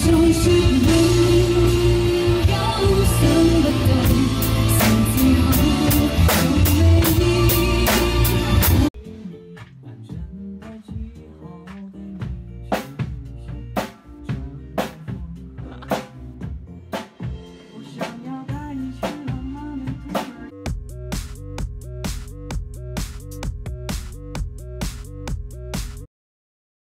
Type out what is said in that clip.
现在说。